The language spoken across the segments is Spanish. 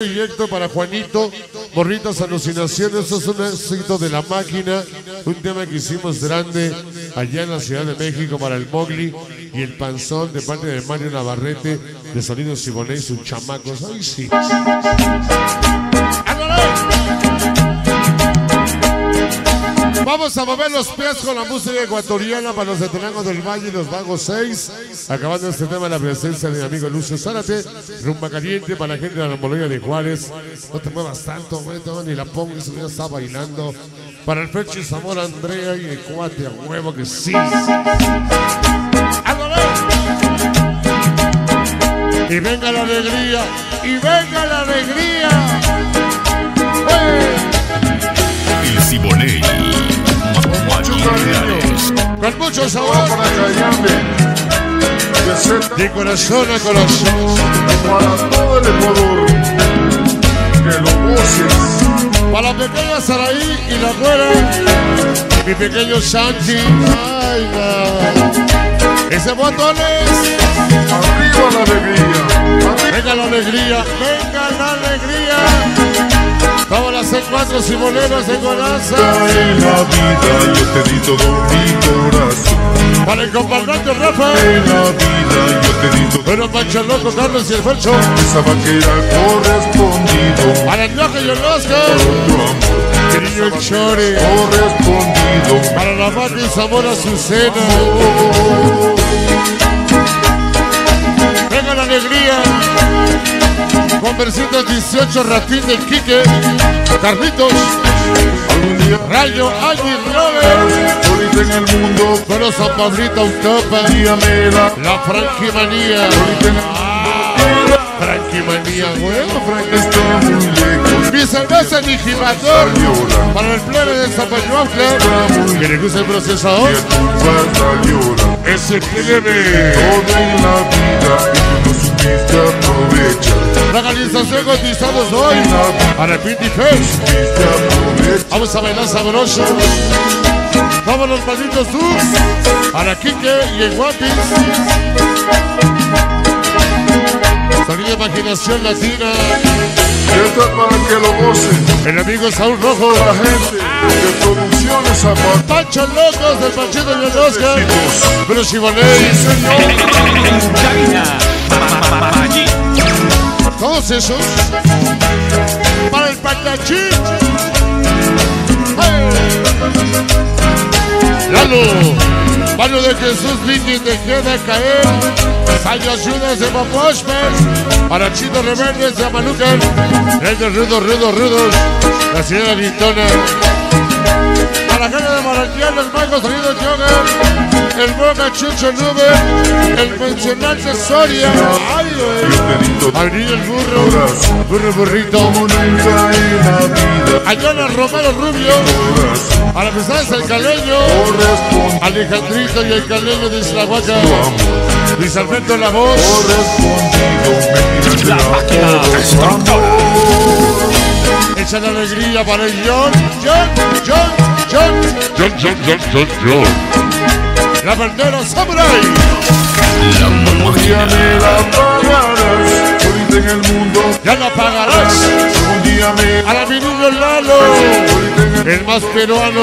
Directo para Juanito, Morritas Alucinaciones, eso es un éxito de la máquina, un tema que hicimos grande allá en la Ciudad de México para el Mogli y el Panzón de parte de Mario Navarrete de Sonido Simoné y sus chamacos. ¡Ay, sí! Vamos a mover los pies con la música ecuatoriana para los de Tenango del Valle y los Vagos 6. Acabando este tema, la presencia de mi amigo Lucio Zárate. Rumba caliente para la gente de la Moloya de Juárez. No te muevas tanto, güey, ni la pongas, ya está bailando. Para el Fechi Zamora Andrea y el cuate a huevo que sí. Y venga la alegría, y venga la alegría. ¡Eh! El Siboney. Con mucho sabor, de corazón a corazón. para todo el Ecuador, que lo goces. Para la pequeña Saraí y la güera, mi pequeño Santi. Ay. Ese botones, Hacer cuatro simoneros de coraza. en la vida yo te di todo mi corazón. Para el comandante Rafa, En la vida yo te di todo bueno, Pancho Loco, Carlos y el Fercho. esa vaquera correspondido. Para el Noja y el Oscar, Tu amor, Querido el Chore. correspondido. Para la Mati Zamora Azucena. Venga la 318 Ratín del Quique, Carlitos, Rayo Aguirre, en el mundo, pero San Pablito Autopa, la Frankie Manía, ah, Frankie Manía, huevo, Frankie está muy lejos. Mi cerveza Digimador para el plebe de San que le gusta el procesador, ese plebe, toda la vida y. La organización cotizamos hoy para el Pinty Fest. Supiste aprovechar. Vamos a bailar sabroso. Vamos los malditos sus. Para Kike y el Guapis. Sonido de imaginación latina. Esto es para que lo gocen. El amigo Saúl Rojo. La gente de producciones Zapata. Pancho Locos del Panchito y el Oscar. Pero Chiboley. Cabina. Todos esos. Para el Patachín. ¡Hey! Lalo. Mano de Jesús Vicky te queda caer. Salio ayudas de Paposhman. Para Chito Rebeldes de Amalucan. De Rudos, Rudos, Rudos. La señora Vintona. Boca Chucho Nube. El pensionante Soria. Ay, güey. El burro. Burro burrito. Ayala Romero Rubio. A la pesada es el caleño. Alejandrito y el caleño de Islahuaca. Luis Alberto La Voz. La máquina destructora. Echa la alegría para el John. John, John, John. John, John, John, John, John. La bandera Samurai. La me la pagarás. Ahorita en el mundo. Ya la pagarás. Un día me A la mi niño Lalo. En el más peruano.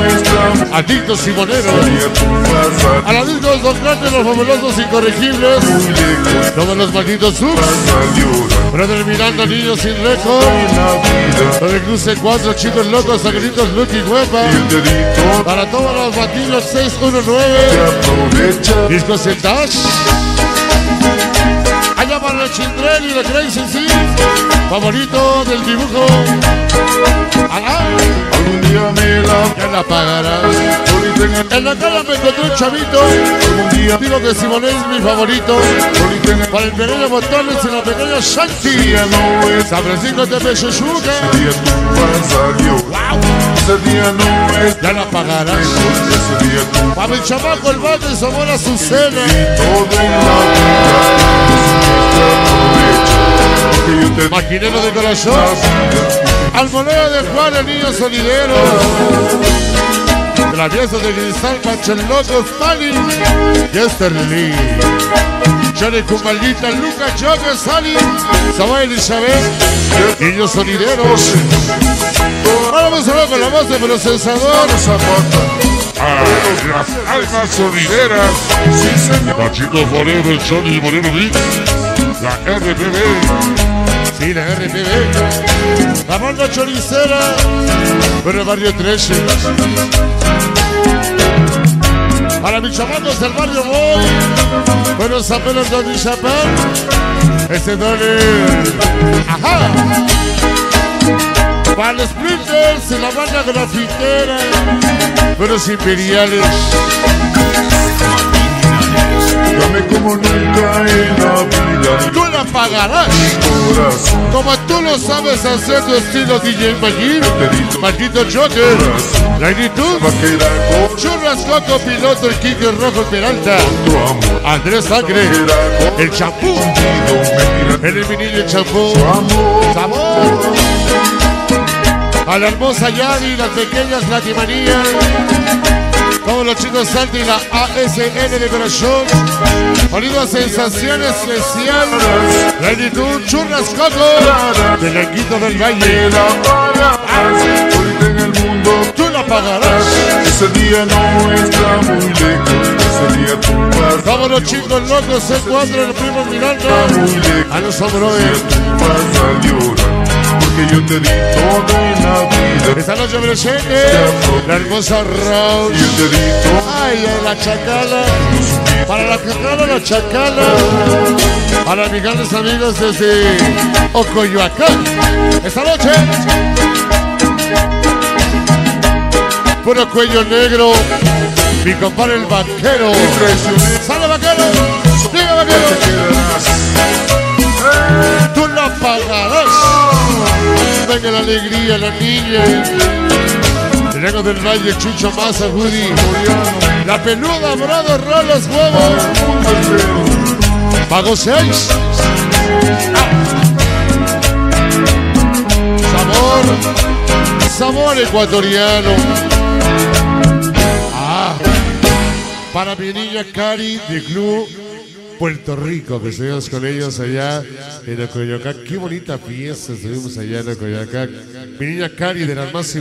nuestra Adictos tú vas A la discos dos grandes, los fabulosos incorregibles. Todos los malditos subs. Brother Miranda, niños sin récord. En. Para el cruce 4, chicos locos, sagritos, Lucky Huepa. Para todos los batidos Te 619. aprovecha. Discos Dash. Allá para el Chindrel y la Crazy sí. Favorito del dibujo. La pagarás. En la cara me encontré un chavito. Día Digo que Simón es mi favorito. Para el pequeño Botones y la pequeña Shanti. San Francisco de Pechuchuca. Ese día tú vas a llorar. Ese día no es. Ya la pagarás. Para mi chamaco el. Aprovecha. Porque yo te di Maquinero de corazón. Vida. Almoneda de Juan, el niño solidero. De la pieza de cristal, Loco, Stalin y Esterly. Johnny con maldita Luca, Joker, Sally, Samuel Elizabeth, niños sonideros. Vamos a ver con la voz de procesador. Las almas sonideras. Nachito Forever, Johnny Moreno Mix. La RPB. Sí, la RPB. La banda choricera. Pero el barrio 13. Para mis chamacos del barrio Boy. Buenos apelos de chapán. Este dole. Ajá. Para los Splinters y la banda grafitera. Buenos imperiales. Dame como nunca pagarás. Como tú lo sabes hacer tu estilo DJ Magir. Pedito. Maldito Joker. La actitud. Churras Coco Piloto, el Kike Rojo Peralta. Andrés con el champú, el el champú, sabor. A la hermosa Yadi, las pequeñas Latimanías, todos los chicos Santi y la ASN de Corazón, sonido a sensación especial, la actitud Churras Coco, del Languito del Valle, el tú la pagarás. Ese día no está muy lejos. Ese día tú vas. Todos los chicos locos se encuentran, el primo Miranda, a los Ese yo te di todo en la vida. Esta noche presente la hermosa Rose. Yo te di todo. Ay, ay, la chacala. Para la chacala, la chacala. Para mis grandes amigos desde Ocoyoacán. Esta noche. Puro cuello negro. Mi compadre el vaquero. ¡Sale vaquero! ¡Diga Te vaquero! Tú la pagarás. Venga la alegría, la niña. Lago del Valle, Chucho Massa, Woody. La peluda, brother, roll los huevos. Pago 6. Sabor. Sabor ecuatoriano. Ah. Para mi niña Cari de Club Puerto Rico, que estuvimos con ellos allá en Ocoyoacán. Qué bonita fiesta estuvimos allá en Ocoyoacán. Mi niña Cari de las más